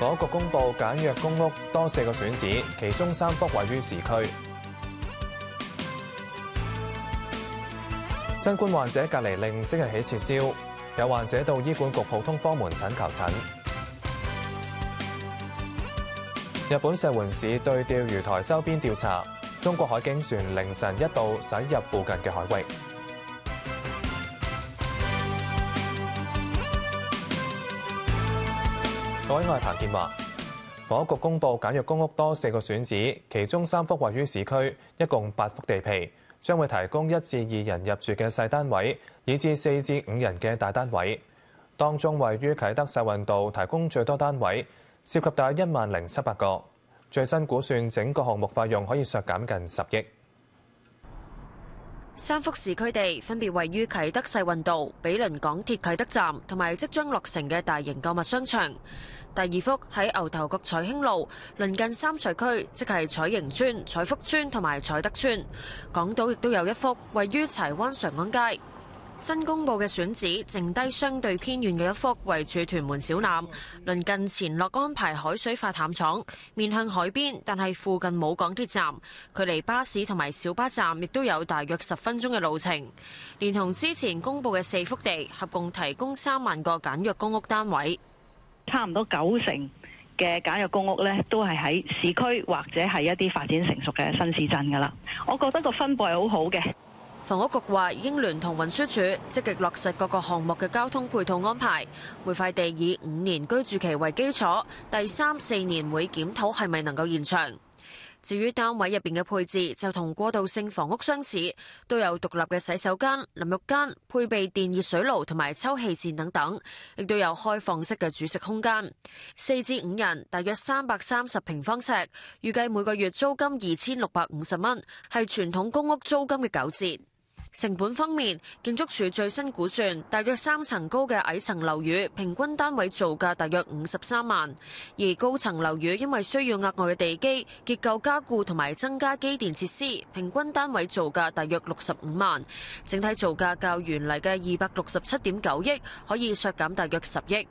房局公布簡約公屋多四個選址，其中三幅位於市區。新冠患者隔離令即日起撤銷，有患者到醫管局普通科門診求診。日本石垣市對釣魚台周邊調查，中國海警船凌晨一度駛入附近嘅海域。各位，我係彭建華。房屋局公布簡約公屋多四個選址，其中三幅位於市區，一共八幅地皮，將會提供一至二人入住嘅細單位，以至四至五人嘅大單位。當中位於啟德世運道提供最多單位，涉及大一萬零七百個。最新估算整個項目費用可以削減近十億。三幅市區地分別位於啟德世運道、比鄰港鐵啟德站同埋即將落成嘅大型購物商場。第二幅喺牛頭角彩興路，鄰近三水區，即係彩盈村、彩福村同埋彩德村。港島亦都有一幅位於柴灣常安街。新公布嘅選址，剩低相對偏遠嘅一幅，位處屯門小欖，鄰近前落安排海水化淡廠，面向海邊，但係附近冇港鐵站，距離巴士同埋小巴站亦都有大約十分鐘嘅路程。連同之前公布嘅四幅地，合共提供三萬個簡約公屋單位，差唔多九成嘅簡約公屋呢，都係喺市區或者係一啲發展成熟嘅新市鎮噶啦。我覺得個分佈係好好嘅。房屋局話已經聯同運輸署積極落實各個項目嘅交通配套安排，每塊地以五年居住期為基礎，第三四年會檢討係咪能夠延長。至於單位入邊嘅配置，就同過渡性房屋相似，都有獨立嘅洗手間、淋浴間，配備電熱水爐同埋抽氣扇等等，亦都有開放式嘅煮食空間。四至五人，大約三百三十平方尺，預計每個月租金二千六百五十蚊，係傳統公屋租金嘅九折。成本方面，建築署最新估算，大約三層高嘅矮層樓宇平均單位造價大約五十三萬，而高層樓宇因為需要額外嘅地基、結構加固同埋增加機電設施，平均單位造價大約六十五萬，整體造價較原嚟嘅二百六十七點九億，可以削減大約十億。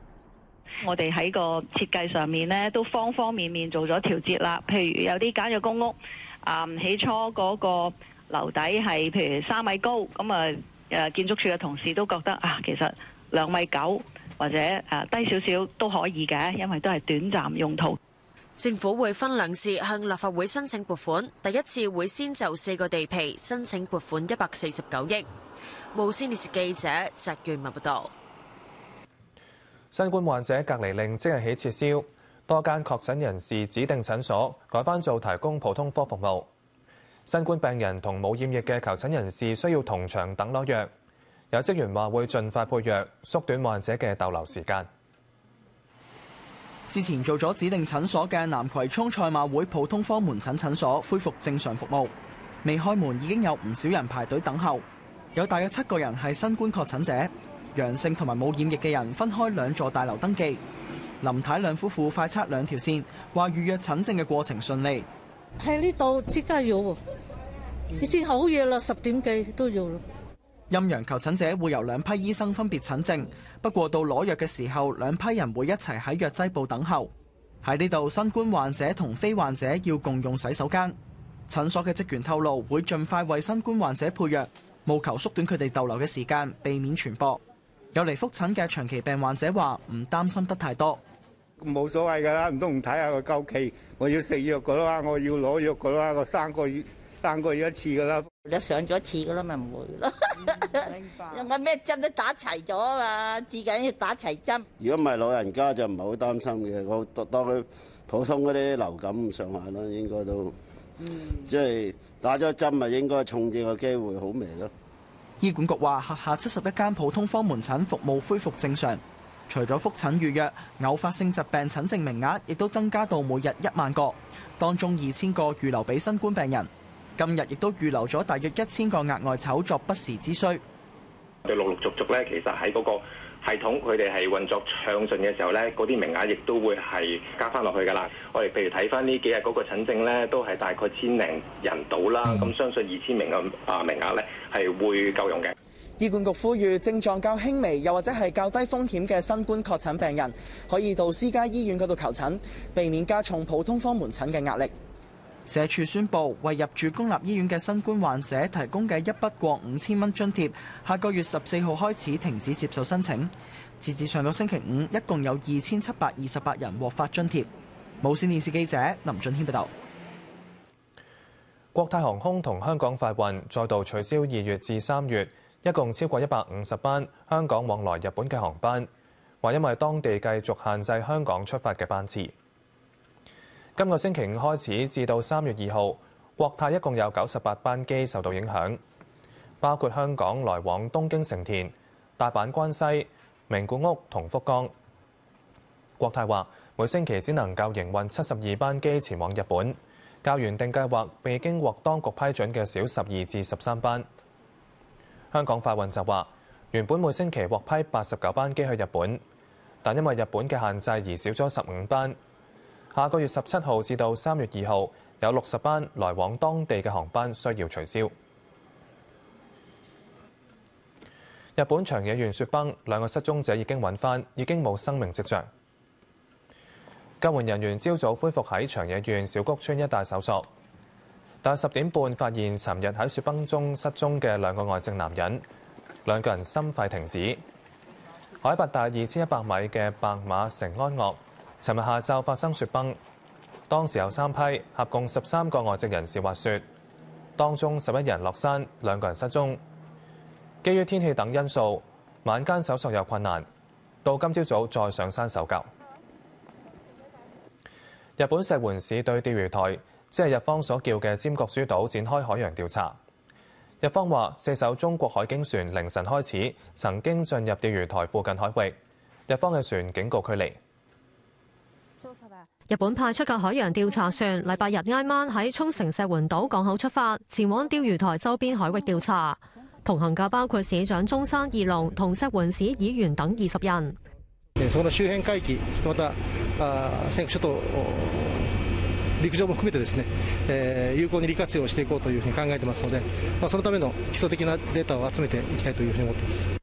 我哋喺個設計上面呢，都方方面面做咗調節啦。譬如有啲簡約公屋，啊、起初嗰、嗰個。樓底係譬如三米高，咁啊誒建築署嘅同事都覺得啊，其實兩米九或者誒低少少都可以嘅，因為都係短暫用途。政府會分兩次向立法會申請撥款，第一次會先就四個地皮申請撥款一百四十九億。無線電視記者石月文報道。新冠患者隔離令即日起撤銷，多間確診人士指定診所改翻做提供普通科服務。新冠病人同冇染疫嘅求診人士需要同場等攞藥，有職員話會盡快配藥，縮短患者嘅逗留時間。之前做咗指定診所嘅南葵涌賽馬會普通科門診診所恢復正常服務，未開門已經有唔少人排隊等候，有大約七個人係新冠確診者，陽性同埋冇染疫嘅人分開兩座大樓登記。林太兩夫婦快測兩條線，話預約診症嘅過程順利。喺呢度即刻要，已经好夜啦，十点几都要啦。陰陽求诊者会由两批医生分别诊症，不过到攞药嘅时候，两批人会一齐喺药剂部等候。喺呢度，新冠患者同非患者要共用洗手间。诊所嘅职员透露，会尽快为新冠患者配药，务求缩短佢哋逗留嘅时间，避免传播。有嚟复诊嘅长期病患者话唔担心得太多。冇所謂噶啦，唔通唔睇下個周期？我要食藥噶啦，我要攞藥噶啦，我三個月三個月一次噶啦。你上咗一次噶啦，咪唔會咯。明白。我咩針都打齊咗啊嘛，至緊要打齊針。如果唔係老人家就唔係好擔心嘅，我當佢普通嗰啲流感咁上下啦，應該都，嗯，即係打咗針咪應該重症嘅機會好微咯。醫管局話，轄下七十一間普通科門診服務恢復正常。除咗覆診預約，偶發性疾病診症名額亦都增加到每日一萬個，當中二千個預留俾新冠病人。今日亦都預留咗大約一千個額外籌作不時之需。我哋陸陸續續咧，其實喺嗰個系統佢哋係運作暢順嘅時候咧，嗰啲名額亦都會係加翻落去㗎啦。我哋譬如睇翻呢幾日嗰個診症咧，都係大概千零人到啦。咁相信二千名嘅啊名額咧係會夠用嘅。醫管局呼籲症狀較輕微又或者係較低風險嘅新冠確診病人，可以到私家醫院嗰度求診，避免加重普通科門診嘅壓力。社署宣布，為入住公立醫院嘅新冠患者提供嘅一筆過五千蚊津貼，下個月十四號開始停止接受申請。截至上個星期五，一共有二千七百二十八人獲發津貼。無線電視記者林俊軒報道。國泰航空同香港快運再度取消二月至三月一共超過一百五十班香港往來日本嘅航班，話因為當地繼續限制香港出發嘅班次。今個星期五開始至到三月二號，國泰一共有九十八班機受到影響，包括香港來往東京成田、大阪關西、名古屋同福岡。國泰話每星期只能夠營運七十二班機前往日本，較原定計劃未經獲當局批准嘅少十二至十三班。香港快運就話原本每星期獲批八十九班機去日本，但因為日本嘅限制而少咗十五班。下個月十七號至到三月二號，有六十班來往當地嘅航班需要取消。日本長野縣雪崩，兩個失蹤者已經揾翻，已經冇生命跡象。救援人員朝早恢復喺長野縣小谷村一帶搜索，但十點半發現尋日喺雪崩中失蹤嘅兩個外籍男人，兩個人心肺停止。海拔大二千一百米嘅白馬城安岳。尋日下晝發生雪崩，當時有三批合共十三個外籍人士滑雪，當中十一人落山，兩個人失蹤。基於天氣等因素，晚間搜索有困難，到今朝早再上山搜救。日本石垣市對釣魚台，即係日方所叫嘅尖閣諸島，展開海洋調查。日方話四艘中國海警船凌晨開始曾經進入釣魚台附近海域，日方嘅船警告驅離。日本派出嘅海洋調查船，禮拜日挨晚喺沖繩石垣島港口出發，前往釣魚台周邊海域調查。同行嘅包括市長中山義隆同石垣市議員等二十人。その周辺海域、また尖閣諸島 陸上も含めてですねえ、有効に利活用していこうというふうに考えてますので、まそのための基礎的なデータを集めていきたいというふうに思っています。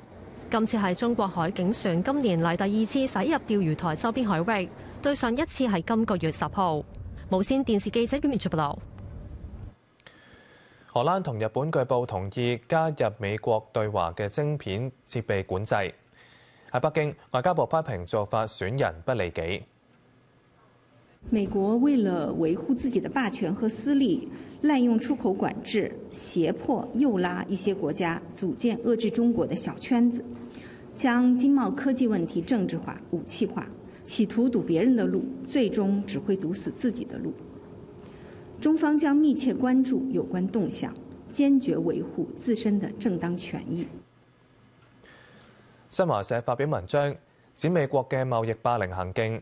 今次係中國海警船今年嚟第二次駛入釣魚台周邊海域，對上一次係今個月十號。無線電視記者袁明報道。荷蘭同日本據報同意加入美國對華嘅晶片設備管制。喺北京，外交部批評做法損人不利己。美國為了維護自己的霸權和私利，濫用出口管制，胁迫诱拉一些國家組建遏制中國的小圈子，將經貿科技問題政治化、武器化，企圖堵別人的路，最終只會堵死自己的路。中方將密切關注有關動向，堅決維護自身的正當權益。新华社發表文章指美國嘅貿易霸凌行徑，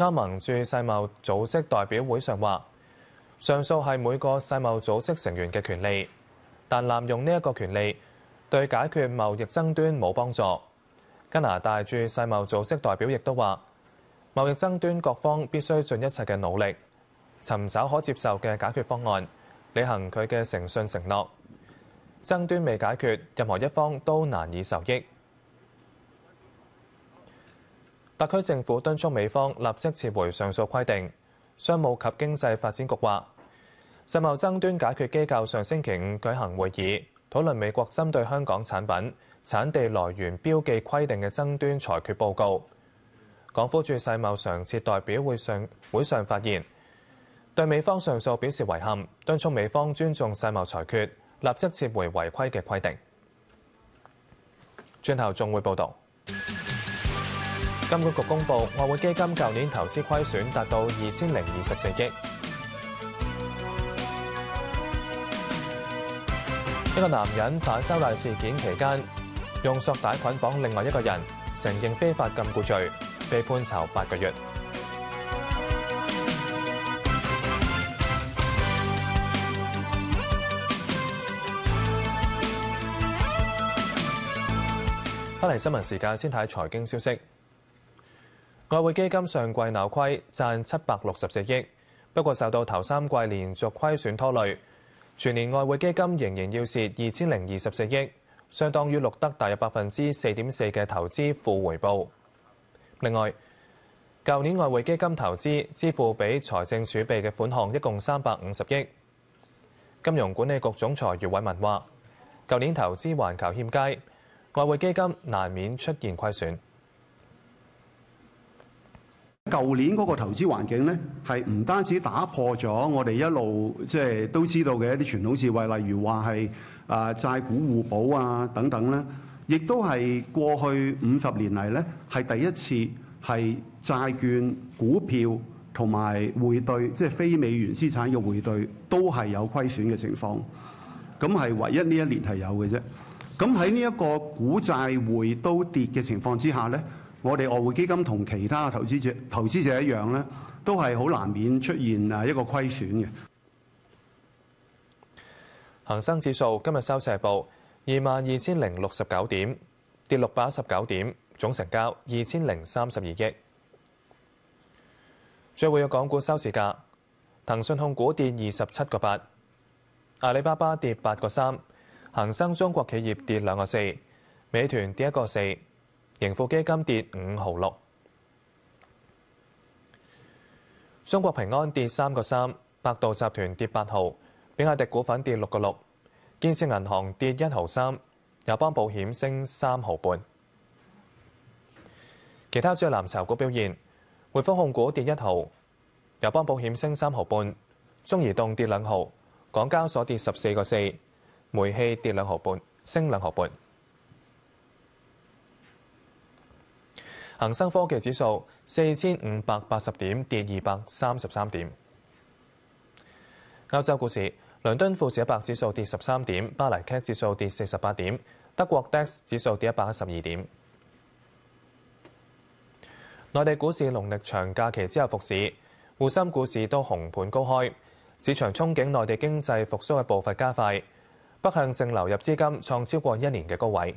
歐盟駐世貿組織代表會上話，上訴係每個世貿組織成員嘅權利，但濫用呢一個權利對解決貿易爭端冇幫助。加拿大駐世貿組織代表亦都話，貿易爭端各方必須盡一切嘅努力，尋找可接受嘅解決方案，履行佢嘅誠信承諾。爭端未解決，任何一方都難以受益。特區政府敦促美方立即撤回上述規定。商務及經濟發展局話，世貿爭端解決機構上星期五舉行會議，討論美國針對香港產品產地來源標記規定嘅爭端裁決報告。港府駐世貿常設代表會上會上發言，對美方上訴表示遺憾，敦促美方尊重世貿裁決，立即撤回違規嘅規定。轉頭仲會報導。金管局公布，外汇基金舊年投資虧損達到二千零二十四亿。一個男人反修例事件期間，用索帶捆綁另外一個人，承認非法禁锢罪，被判囚八個月。翻嚟新聞時間，先睇財經消息。外匯基金上季扭虧，賺七百六十四億，不過受到頭三季連續虧損拖累，全年外匯基金仍然要蝕二千零二十四億，相當於錄得大約百分之四點四嘅投資負回報。另外，舊年外匯基金投資支付俾財政儲備嘅款項一共三百五十億。金融管理局總裁余偉文話：舊年投資環球欠佳，外匯基金難免出現虧損。舊年嗰個投資環境咧，係唔單止打破咗我哋一路即係都知道嘅一啲傳統智慧，例如話係啊債股互補啊等等咧，亦都係過去五十年嚟咧係第一次係債券、股票同埋匯兌，即係非美元資產嘅匯兌都係有虧損嘅情況。咁係唯一呢一年係有嘅啫。咁喺呢一個股債匯都跌嘅情況之下咧。我哋外匯基金同其他投資者投資者一樣咧，都係好難免出現啊一個虧損嘅。恒生指數今日收市報二萬二千零六十九點，跌六百一十九點，總成交二千零三十二億。最後嘅港股收市價，騰訊控股跌二十七個八，阿里巴巴跌八個三，恒生中國企業跌兩個四，美團跌一個四。盈富基金跌五毫六，中國平安跌三個三，百度集團跌八毫，比亞迪股份跌六個六，建設銀行跌一毫三，友邦保險升三毫半。其他主要藍籌股表現，匯豐控股跌一毫，友邦保險升三毫半，中移動跌兩毫，港交所跌十四個四，煤氣跌兩毫半，升兩毫半。恒生科技指數四千五百八十點，跌二百三十三點。歐洲股市，倫敦富士一百指數跌十三點，巴黎 K 指數跌四十八點，德國 DAX 指數跌一百一十二點。內地股市農曆長假期之後復市，滬深股市都紅盤高開，市場憧憬內地經濟復甦嘅步伐加快，北向淨流入資金創超過一年嘅高位。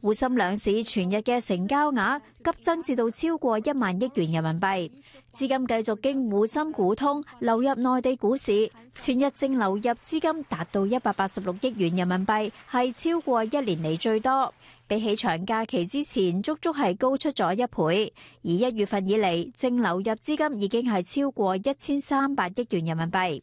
沪深兩市全日嘅成交額急增至到超過一萬億元人民幣，資金繼續經滬深股通流入內地股市，全日淨流入資金達到一百八十六億元人民幣，係超過一年嚟最多，比起長假期之前足足係高出咗一倍。而一月份以嚟淨流入資金已經係超過一千三百億元人民幣。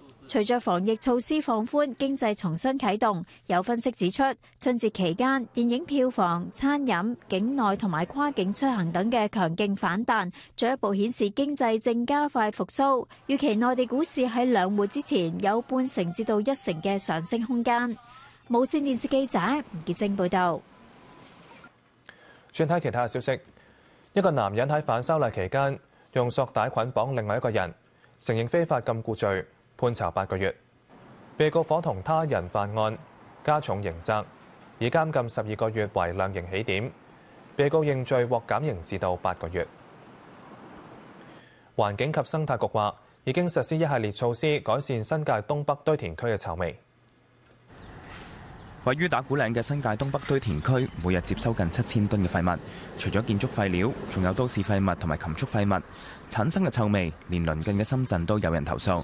隨着防疫措施放寬，經濟重新啟動，有分析指出，春節期間電影票房、餐飲、境內同埋跨境出行等嘅強勁反彈，進一步顯示經濟正加快復甦。預期內地股市喺兩會之前有半成至到一成嘅上升空間。無線電視記者吳潔晶報導。轉睇其他消息，一個男人喺反修例期間用索帶捆綁另外一個人，承認非法禁錮罪。判囚八個月，被告伙同他人犯案，加重刑責，以監禁十二個月為量刑起點。被告認罪獲減刑至到八個月。環境及生態局話已經實施一系列措施，改善新界東北堆填區嘅臭味。位於打鼓嶺嘅新界東北堆填區，每日接收近七千噸嘅廢物，除咗建築廢料，仲有都市廢物同埋禽畜廢物，產生嘅臭味，連鄰近嘅深圳都有人投訴。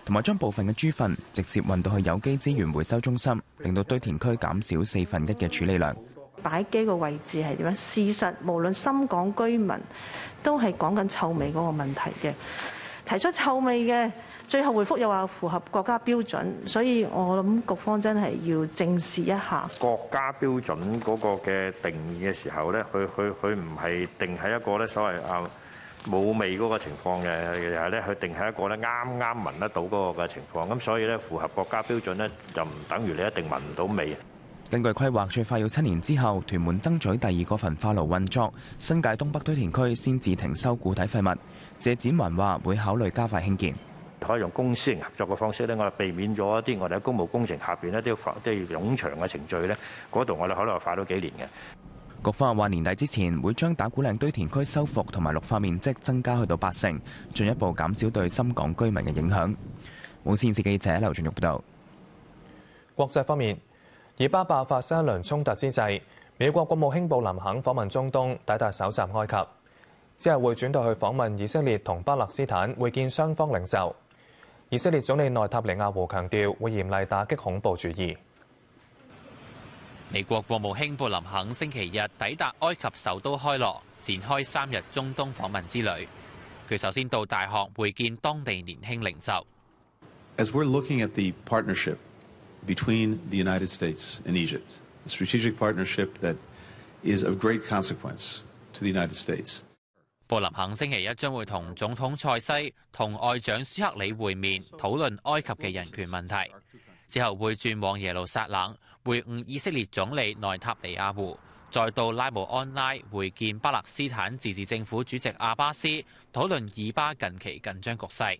同埋將部分嘅豬糞直接運到去有機資源回收中心，令到堆填區減少四分一嘅處理量。擺機個位置係點樣？事實無論深港居民都係講緊臭味嗰個問題嘅，提出臭味嘅。最後回覆又話符合國家標準，所以我諗局方真係要正視一下國家標準嗰個嘅定義嘅時候咧，佢佢佢唔係定喺一個咧所謂啊冇味嗰個情況嘅，而係咧佢定係一個咧啱啱聞得到嗰個嘅情況。咁所以咧符合國家標準咧，就唔等於你一定聞唔到味。根據規劃，最快要七年之後，屯門爭取第二個焚化爐運作，新界東北堆填區先至停收固體廢物。謝展寰話會考慮加快興建。可以用公私營合作嘅方式咧，我哋避免咗一啲我哋喺公務工程下邊一啲即係冗長嘅程序咧，嗰度我哋可能快到幾年嘅。局方話年底之前會將打鼓嶺堆填區修復同埋綠化面積增加去到八成，進一步減少對深港居民嘅影響。無線電視記者劉俊玉報道。國際方面，以巴爆發新一輪衝突之際，美國國務卿布林肯訪問中東，抵達首站埃及，之後會轉到去訪問以色列同巴勒斯坦，會見雙方領袖。以色列總理內塔尼亞胡強調會嚴厲打擊恐怖主義。美國國務卿布林肯星期日抵達埃及首都開羅，展開三日中東訪問之旅。佢首先到大學會見當地年輕領袖。As we're looking at the partnership between the United States and Egypt, a strategic partnership that is of great consequence to the United States. 布林肯星期一將會同總統塞西同外長舒克里會面，討論埃及嘅人權問題。之後會轉往耶路撒冷會晤以色列總理內塔尼亞胡，再到拉姆安拉會見巴勒斯坦自治政府主席阿巴斯，討論以巴近期緊張局勢。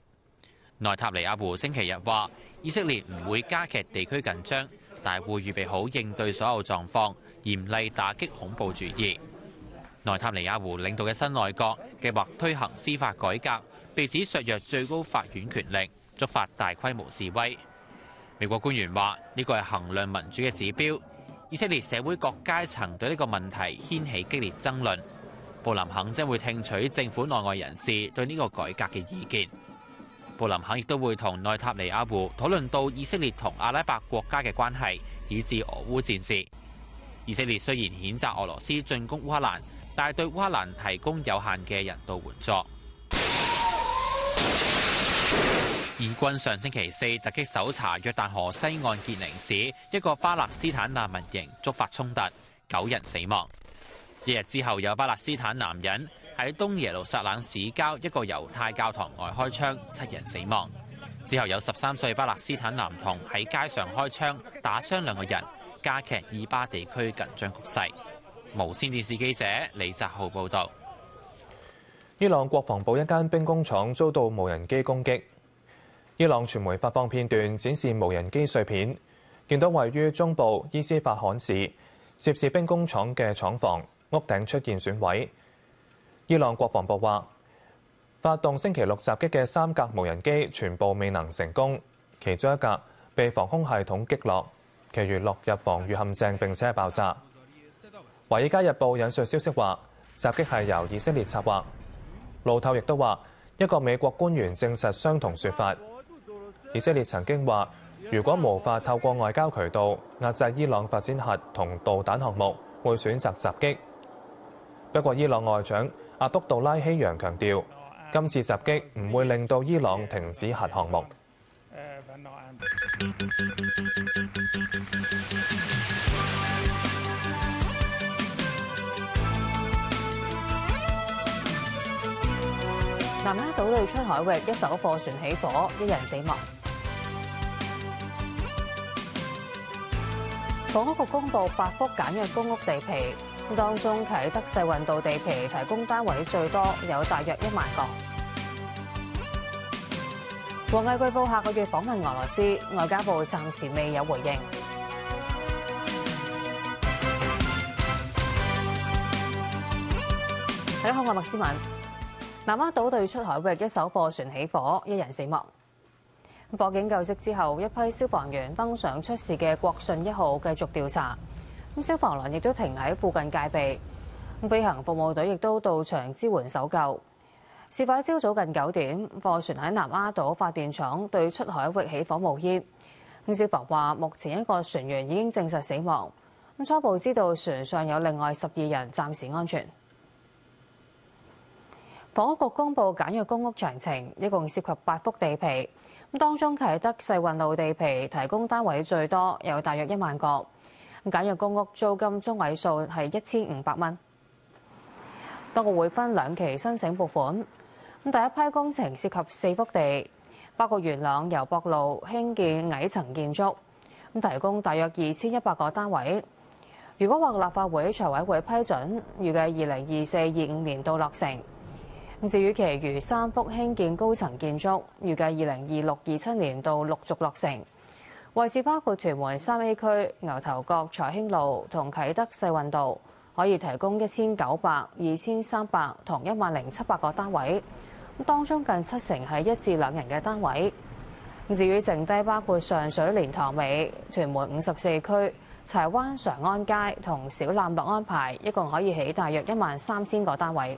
內塔尼亞胡星期日話：以色列唔會加劇地區緊張，但會預備好應對所有狀況，嚴厲打擊恐怖主義。內塔尼亞胡領導嘅新內閣計劃推行司法改革，被指削弱最高法院權力，觸發大規模示威。美國官員話：呢個係衡量民主嘅指標。以色列社會各階層對呢個問題掀起激烈爭論。布林肯將會聽取政府內外人士對呢個改革嘅意見。布林肯亦都會同內塔尼亞胡討論到以色列同阿拉伯國家嘅關係，以至俄烏戰事。以色列雖然譴責俄羅斯進攻烏克蘭。但係對烏克蘭提供有限嘅人道援助。以軍上星期四突擊搜查約旦河西岸傑寧市一個巴勒斯坦難民營，觸發衝突，九人死亡。一日之後，有巴勒斯坦男人喺東耶路撒冷市郊一個猶太教堂外開槍，七人死亡。之後有十三歲巴勒斯坦男童喺街上開槍打傷兩個人，加劇以巴地區緊張局勢。無線電視記者李澤浩報導。伊朗國防部一間兵工廠遭到無人機攻擊。伊朗傳媒發放片段展示無人機碎片，見到位於中部伊斯法罕市涉事兵工廠嘅廠房屋頂出現損毀。伊朗國防部話，發動星期六襲擊嘅三架無人機全部未能成功，其中一架被防空系統擊落，其餘落入防禦陷阱並且爆炸。《華爾街日報》引述消息話，襲擊係由以色列策劃。路透亦都話，一個美國官員證實相同說法。以色列曾經話，如果無法透過外交渠道壓制伊朗發展核同導彈項目，會選擇襲擊。不過，伊朗外長阿卜杜拉希揚強調，今次襲擊唔會令到伊朗停止核項目。南丫島對出海域一艘貨船起火，一人死亡。房屋局公布八幅簡約公屋地皮，當中启德世運道地皮提供單位最多，有大約一萬個。王毅據報下個月訪問俄羅斯，外交部暫時未有回應。喺香港麥思文。南丫島對出海域一艘貨船起火，一人死亡。火警救熄之後，一批消防員登上出事嘅國信一號繼續調查。咁消防輪亦都停喺附近戒備。飛行服務隊亦都到場支援搜救。事發朝早近九點，貨船喺南丫島發電廠對出海域起火冒煙。咁消防話，目前一個船員已經證實死亡。咁初步知道船上有另外十二人暫時安全。房屋局公布簡約公屋詳情，一共涉及八幅地皮。咁當中啟德世運路地皮提供單位最多，有大約一萬個。咁簡約公屋租金中位數係一千五百蚊。當局會分兩期申請撥款。咁第一批工程涉及四幅地，包括元朗油博路興建矮層建築，咁提供大約二千一百個單位。如果獲立法會財委會批准，預計二零二四、二五年度落成。至於其餘三幅興建高層建築，預計二零二六、二七年度陸續落成。位置包括屯門三 A 區、牛頭角財興路同啟德世運道，可以提供一千九百、二千三百同一萬零七百個單位。當中近七成係一至兩人嘅單位。至於剩低包括上水蓮塘尾、屯門五十四區、柴灣常安街同小欖樂安排，一共可以起大約一萬三千個單位。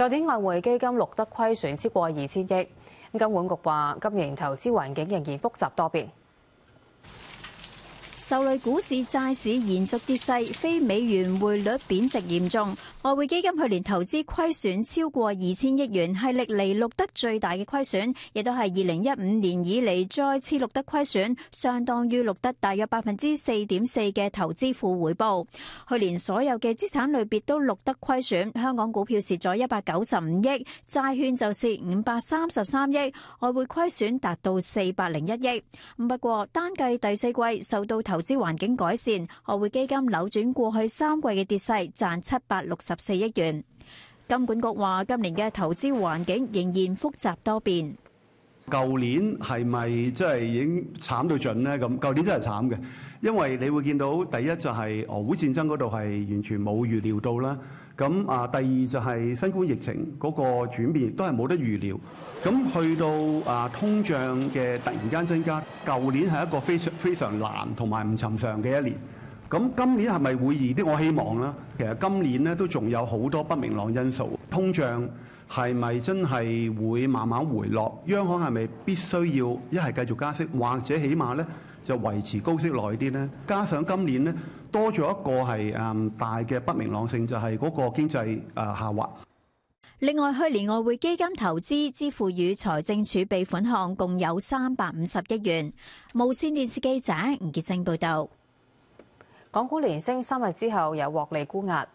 舊年外匯基金錄得虧損超過二千億，金管局話今年投資環境仍然複雜多變。受累股市、債市延續跌勢，非美元匯率貶值嚴重，外匯基金去年投資虧損超過二千億元，係歷嚟錄得最大嘅虧損，亦都係二零一五年以嚟再次錄得虧損，相當於錄得大約百分之四點四嘅投資負回報。去年所有嘅資產類別都錄得虧損，香港股票蝕咗一百九十五億，債券就蝕五百三十三億，外匯虧損達到四百零一億。不過單計第四季受到投资环境改善，外汇基金扭转过去三季嘅跌势，赚七百六十四亿元。金管局话，今年嘅投资环境仍然复杂多变。舊年係咪即係已經慘到盡呢？咁舊年真係慘嘅，因為你會見到第一就係俄烏戰爭嗰度係完全冇預料到啦。咁啊，第二就係新冠疫情嗰個轉變，都係冇得預料。咁去到啊通脹嘅突然間增加，舊年係一個非常非常難同埋唔尋常嘅一年。咁今年係咪會易啲？我希望啦。其實今年咧都仲有好多不明朗因素，通脹係咪真係會慢慢回落？央行係咪必須要一係繼續加息，或者起碼咧就維持高息耐啲咧？加上今年咧多咗一個係誒大嘅不明朗性，就係嗰個經濟誒下滑。另外，去年外匯基金投資支付與財政儲備款項共有三百五十億元。無線電視記者吳潔正報道。港股連升三日之後有獲利沽壓，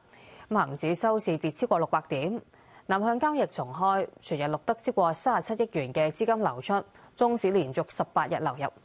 咁恆指收市跌超過六百點，南向交易重開，全日錄得超過三十七億元嘅資金流出，中市連續十八日流入。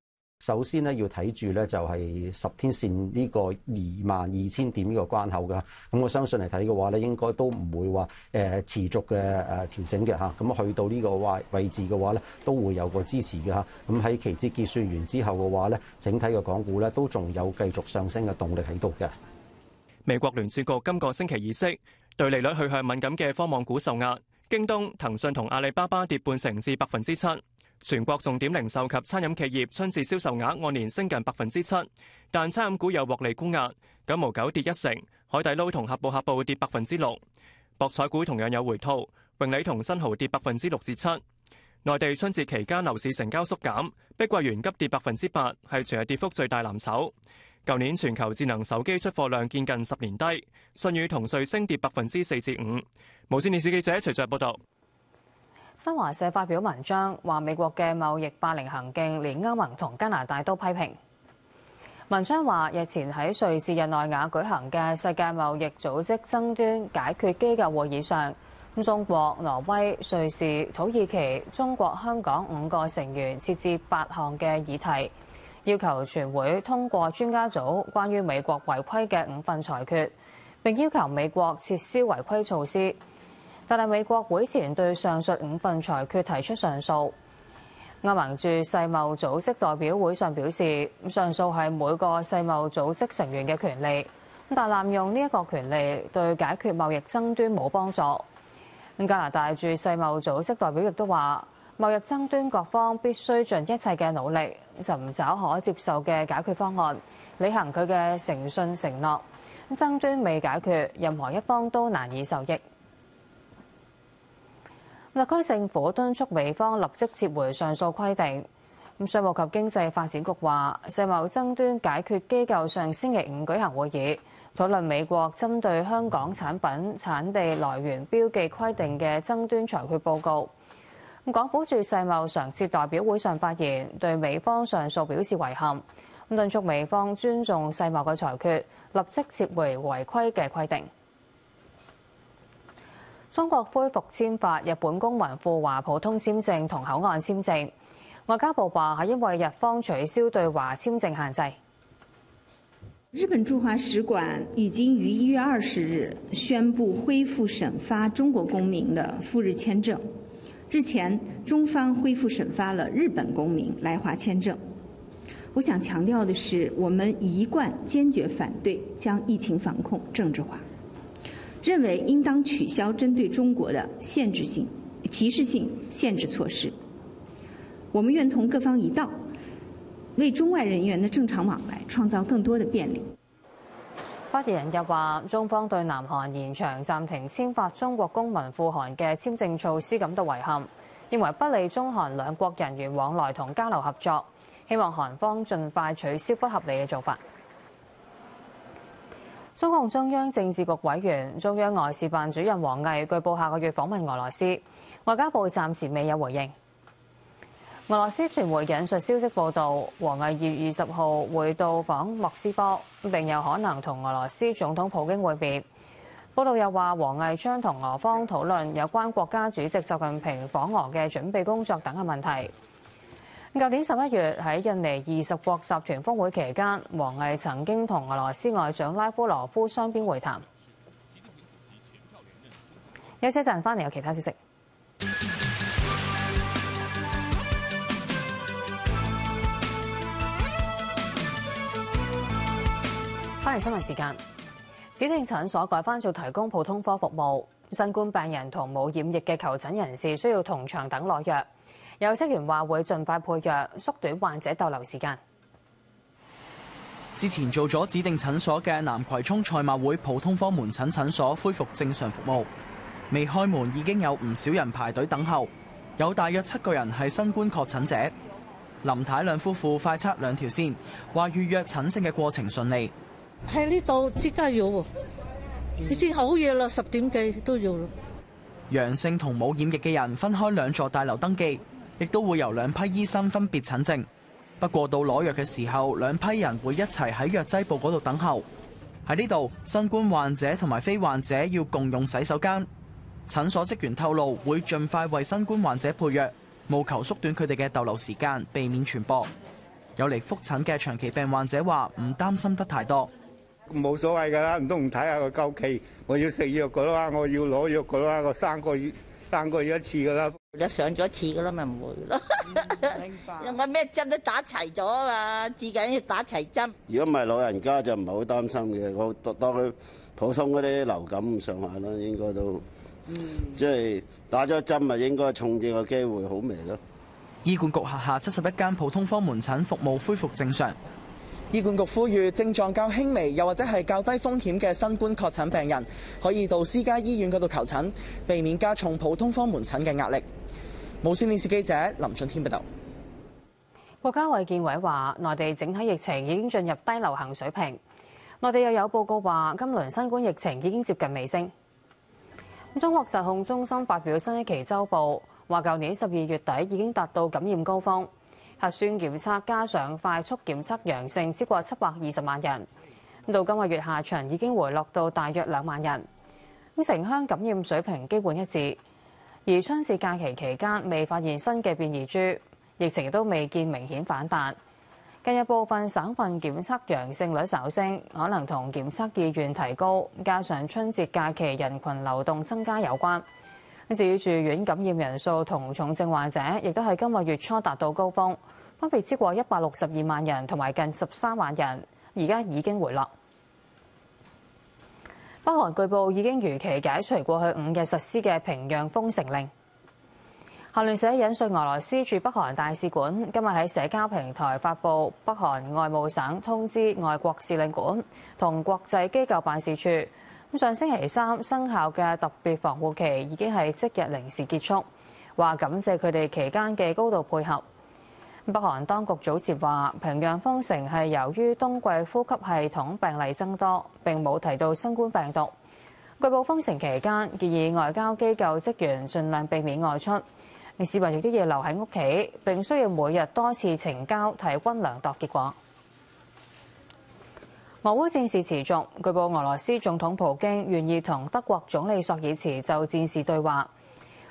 首先咧要睇住咧就係十天線呢個二萬二千點呢個關口噶，咁我相信嚟睇嘅話咧，應該都唔會話誒持續嘅誒調整嘅嚇，咁去到呢個位位置嘅話咧，都會有個支持嘅嚇。咁喺期指結算完之後嘅話咧，整體嘅港股咧都仲有繼續上升嘅動力喺度嘅。美國聯儲局今個星期議息，對利率去向敏感嘅科網股受壓，京東、騰訊同阿里巴巴跌半成至百分之七。全國重點零售及餐飲企業春節銷售額按年升近百分之七，但餐飲股有獲利沽壓，九毛九跌一成，海底撈同呷哺呷哺跌百分之六，博彩股同樣有回吐，永利同新濠跌百分之六至七。內地春節期間樓市成交縮減，碧桂園急跌百分之八，係全日跌幅最大藍籌。舊年全球智能手機出貨量見近十年低，信宇同瑞升跌百分之四至五。無線電視記者徐在報道。新華社發表文章話，美國嘅貿易霸凌行徑，連歐盟同加拿大都批評。文章話，日前喺瑞士日內瓦舉行嘅世界貿易組織爭端解決機構會議上，中國、挪威、瑞士、土耳其、中國香港五個成員設置八項嘅議題，要求全會通過專家組關於美國違規嘅五份裁決，並要求美國撤銷違規措施。但係美國會前對上述五份裁決提出上訴。歐盟駐世貿組織代表會上表示，上訴係每個世貿組織成員嘅權利，但濫用呢一個權利對解決貿易爭端冇幫助。加拿大駐世貿組織代表亦都話，貿易爭端各方必須盡一切嘅努力，尋找可接受嘅解決方案，履行佢嘅誠信承諾。爭端未解決，任何一方都難以受益。特區政府敦促美方立即撤回上訴規定。咁商務及經濟發展局話，世貿爭端解決機構上星期五舉行會議，討論美國針對香港產品產地來源標記規定嘅爭端裁決報告。港府駐世貿常設代表會上發言，對美方上訴表示遺憾，敦促美方尊重世貿嘅裁決，立即撤回違規嘅規定。中國恢復簽發日本公民赴華普通簽證同口岸簽證，外交部話係因為日方取消對華簽證限制。日本駐華使館已經於一月二十日宣布恢復審發中國公民的赴日簽證。日前，中方恢復審發了日本公民來華簽證。我想強調的是，我們一貫堅決反對將疫情防控政治化。認為應當取消針對中國的限制性、歧視性限制措施。我們願同各方一道，為中外人員的正常往來創造更多的便利。發言人又話，中方對南韓延長暫停簽發中國公民赴韓嘅簽證措施感到遺憾，認為不利中韓兩國人員往來同交流合作，希望韓方盡快取消不合理嘅做法。中共中央政治局委員、中央外事辦主任王毅據報下個月訪問俄羅斯，外交部暫時未有回應。俄羅斯傳媒引述消息報道，王毅二月二十號會到訪莫斯科，並有可能同俄羅斯總統普京會面。報道又話，王毅將同俄方討論有關國家主席習近平訪俄嘅準備工作等嘅問題。舊年十一月喺印尼二十國集團峰會期間，王毅曾經同俄羅斯外長拉夫羅夫雙邊會談。有些陣翻嚟有其他消息。翻嚟新聞時間，指定診所改翻做提供普通科服務，新冠病人同冇染疫嘅求診人士需要同場等攞藥。有職員話會盡快配藥，縮短患者逗留時間。之前做咗指定診所嘅南葵涌賽馬會普通科門診診所恢復正常服務，未開門已經有唔少人排隊等候，有大約七個人係新冠確診者。林太兩夫婦快測兩條線，話預約診症嘅過程順利。喺呢度即刻要喎，已經好夜啦，十點幾都要啦。陽性同冇染疫嘅人分開兩座大樓登記，亦都會由兩批醫生分別診症。不過到攞藥嘅時候，兩批人會一齊喺藥劑部嗰度等候。喺呢度，新冠患者同埋非患者要共用洗手間。診所職員透露會盡快為新冠患者配藥，務求縮短佢哋嘅逗留時間，避免傳播。有嚟覆診嘅長期病患者話唔擔心得太多。冇所謂㗎啦，唔通唔睇下個夠期，我要食藥㗎啦，我要攞藥㗎啦，我三個月三個月一次㗎啦。你上咗一次噶啦，咪唔会咯。明白。我咩針都打齊咗啊嘛，至緊要打齊針。如果唔係老人家就唔係好擔心嘅，我當佢普通嗰啲流感咁上下啦，應該都，即係打咗針咪應該重症嘅機會好微咯。醫管局轄下七十一間普通科門診服務恢復正常。醫管局呼籲症狀較輕微又或者係較低風險嘅新冠確診病人，可以到私家醫院嗰度求診，避免加重普通科門診嘅壓力。無線電視記者林俊軒報道。國家衛健委話，內地整體疫情已經進入低流行水平。內地又有報告話，今輪新冠疫情已經接近尾聲。中國疾控中心發表新一期週報，話舊年十二月底已經達到感染高峰，核酸檢測加上快速檢測陽性超過七百二十萬人，到今個月下旬已經回落到大約兩萬人。咁城鄉感染水平基本一致，而春節假期期間未發現新嘅變異株。疫情亦都未見明顯反彈。近日部分省份檢測陽性率稍升，可能同檢測意願提高，加上春節假期人群流動增加有關。至於住院感染人數同重症患者，亦都喺今個月初達到高峰，分別超過一百六十二萬人同埋近十三萬人，而家已經回落。北韓據報已經如期解除過去五日實施嘅平壤封城令。韓聯社引述俄羅斯駐北韓大使館今日喺社交平台發布北韓外務省通知外國使領館同國際機構辦事處，咁上星期三生效嘅特別防護期已經係即日零時結束，話感謝佢哋期間嘅高度配合。北韓當局早前話平壤封城係由於冬季呼吸系統病例增多，並冇提到新冠病毒。據報封城期間建議外交機構職員盡量避免外出。市民亦都要留喺屋企，並需要每日多次呈交體溫量度結果。俄烏戰事持續，據報俄羅斯總統普京願意同德國總理朔爾茨就戰事對話。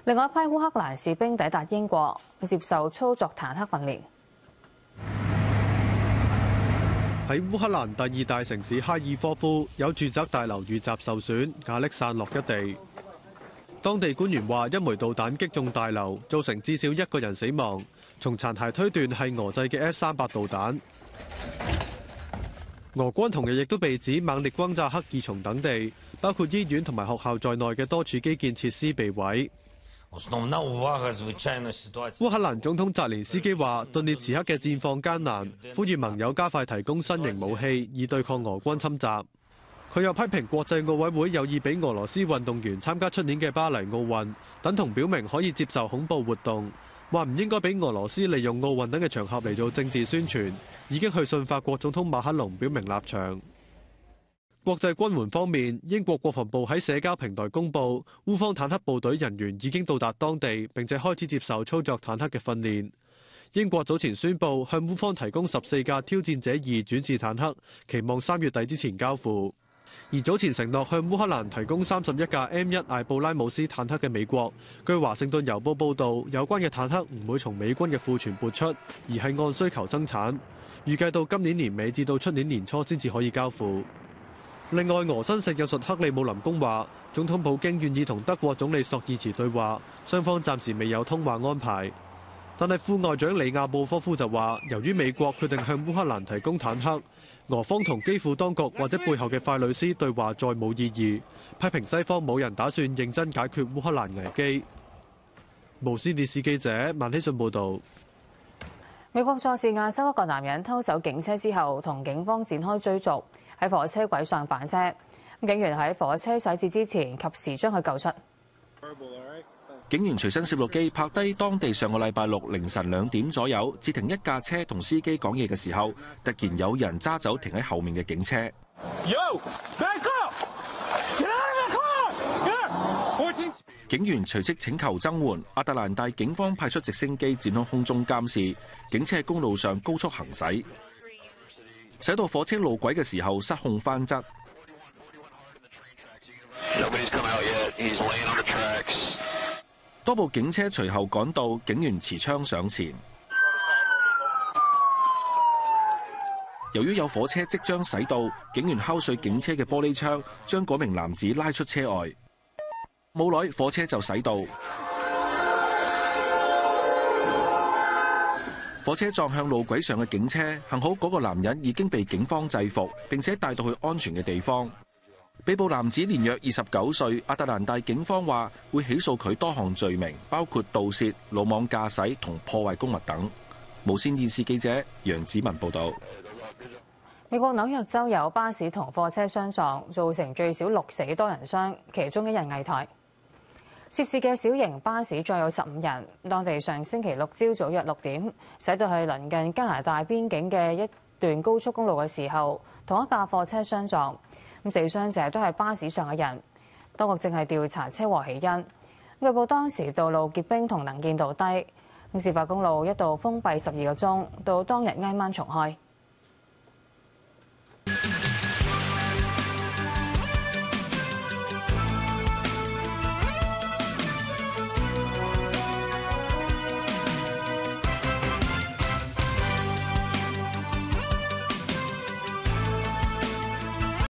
另外一批烏克蘭士兵抵達英國，接受操作坦克訓練。喺烏克蘭第二大城市哈爾科夫，有住宅大樓遇襲受損，瓦礫散落一地。當地官員話，一枚導彈擊中大樓，造成至少一個人死亡。從殘骸推斷係俄製嘅 S 三百導彈。俄軍同日亦都被指猛烈轟炸克爾松等地，包括醫院同埋學校在內嘅多處基建設施被毀。烏克蘭總統澤連斯基話：頓涅茨克嘅戰況艱難，呼籲盟友加快提供新型武器，以對抗俄軍侵襲。佢又批評國際奧委會有意俾俄羅斯運動員參加出年嘅巴黎奧運，等同表明可以接受恐怖活動，話唔應該俾俄羅斯利用奧運等嘅場合嚟做政治宣傳，已經去信法國總統馬克龍表明立場。國際軍援方面，英國國防部喺社交平台公佈，烏方坦克部隊人員已經到達當地，並且開始接受操作坦克嘅訓練。英國早前宣布向烏方提供十四架挑戰者二轉置坦克，期望三月底之前交付。而早前承諾向烏克蘭提供三十一架 M 一艾布拉姆斯坦克嘅美國，據華盛頓郵報報導，有關嘅坦克唔會從美軍嘅庫存撥出，而係按需求生產。預計到今年年尾至到出年年初先至可以交付。另外，俄新社引述克里姆林宮話，總統普京願意同德國總理索爾茨對話，雙方暫時未有通話安排。但係副外長里亞布科夫就話，由於美國決定向烏克蘭提供坦克，俄方同基輔當局或者背後嘅快呂斯對話再冇意義，批評西方冇人打算認真解決烏克蘭危機。無線電視記者萬希信報道。美國佐治亞州一個男人偷走警車之後，同警方展開追逐，喺火車軌上反車。警員喺火車駛至之前，及時將佢救出。警員隨身攝錄機拍低當地上個禮拜六凌晨兩點左右截停一架車同司機講嘢嘅時候，突然有人揸走停喺後面嘅警車。Yo, back up! Get out! 警員隨即請求增援，亞特蘭大警方派出直升機展開空中監視，警車喺公路上高速行駛，駛到火車路軌嘅時候失控翻側。多部警車隨後趕到，警員持槍上前。由於有火車即將駛到，警員敲碎警車嘅玻璃窗，將嗰名男子拉出車外。冇耐，火車就駛到，火車撞向路軌上嘅警車，幸好嗰個男人已經被警方制服，並且帶到去安全嘅地方。被捕男子年約二十九歲，亞特蘭大警方話會起訴佢多項罪名，包括盜竊、魯莽駕駛同破壞公物等。無線電視記者楊子文報導。美國紐約州有巴士同貨車相撞，造成最少六死多人傷，其中一人危殆。涉事嘅小型巴士載有十五人，當地上星期六朝早約六點駛到去鄰近加拿大邊境嘅一段高速公路嘅時候，同一架貨車相撞。咁死傷者都係巴士上嘅人。當局正係調查車禍起因。據報當時道路結冰同能見度低。咁事發公路一度封閉十二個鐘，到當日挨晚重開。